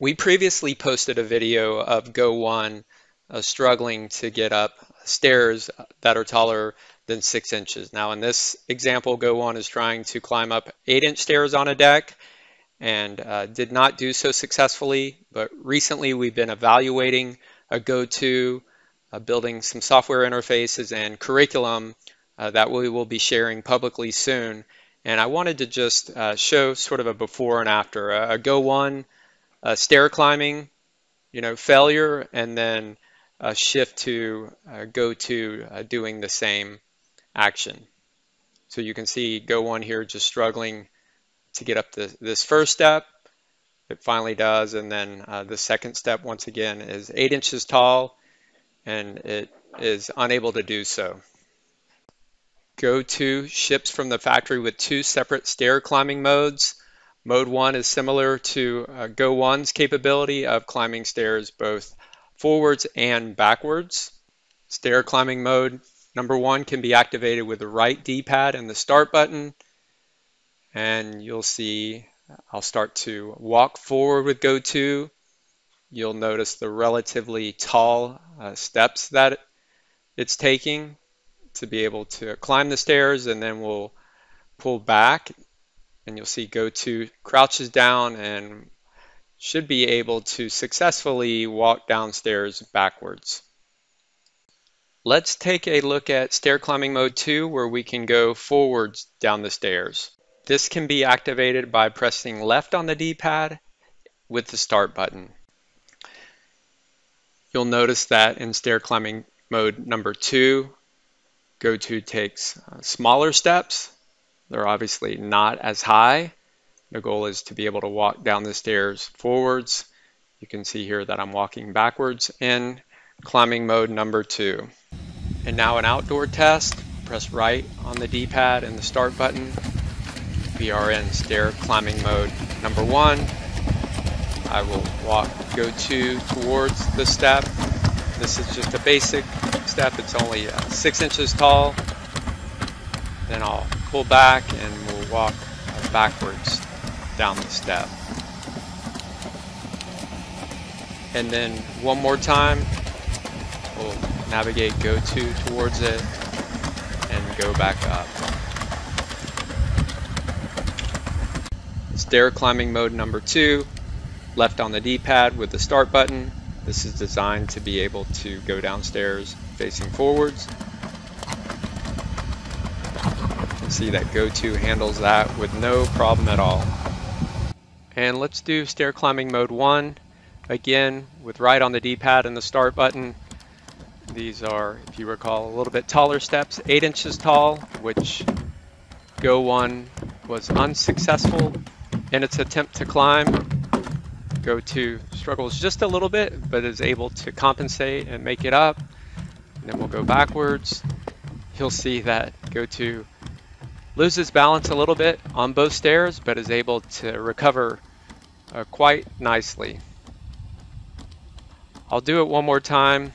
We previously posted a video of Go1 uh, struggling to get up stairs that are taller than six inches. Now in this example, Go1 is trying to climb up eight inch stairs on a deck and uh, did not do so successfully, but recently we've been evaluating a Go2, uh, building some software interfaces and curriculum uh, that we will be sharing publicly soon. And I wanted to just uh, show sort of a before and after. A, a Go1 uh, stair climbing, you know, failure, and then a shift to uh, Go2 uh, doing the same action. So you can see Go1 here just struggling to get up the, this first step. It finally does, and then uh, the second step once again is eight inches tall, and it is unable to do so. Go2 ships from the factory with two separate stair climbing modes. Mode 1 is similar to uh, Go1's capability of climbing stairs both forwards and backwards. Stair climbing mode number 1 can be activated with the right D-pad and the start button. And you'll see I'll start to walk forward with Go2. You'll notice the relatively tall uh, steps that it's taking to be able to climb the stairs and then we'll pull back and you'll see Go2 crouches down and should be able to successfully walk downstairs backwards. Let's take a look at stair climbing mode 2 where we can go forwards down the stairs. This can be activated by pressing left on the D-pad with the start button. You'll notice that in stair climbing mode number 2, Go2 takes uh, smaller steps they're obviously not as high. The goal is to be able to walk down the stairs forwards. You can see here that I'm walking backwards in climbing mode number two. And now an outdoor test. Press right on the D-pad and the start button. We are in stair climbing mode number one. I will walk, Go2 towards the step. This is just a basic step. It's only uh, six inches tall. Then I'll pull back and we'll walk backwards down the step. And then one more time, we'll navigate Go2 towards it and go back up. Stair climbing mode number two, left on the D-pad with the start button. This is designed to be able to go downstairs facing forwards see that Go2 handles that with no problem at all. And let's do stair climbing mode 1. Again, with right on the D-pad and the start button. These are, if you recall, a little bit taller steps, 8 inches tall, which Go1 was unsuccessful in its attempt to climb. Go2 struggles just a little bit, but is able to compensate and make it up. And then we'll go backwards. You'll see that Go2 loses balance a little bit on both stairs, but is able to recover uh, quite nicely. I'll do it one more time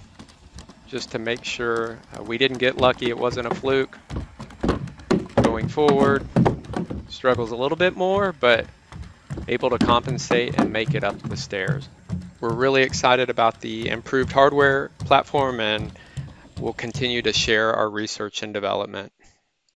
just to make sure uh, we didn't get lucky, it wasn't a fluke. Going forward, struggles a little bit more, but able to compensate and make it up the stairs. We're really excited about the improved hardware platform and we'll continue to share our research and development.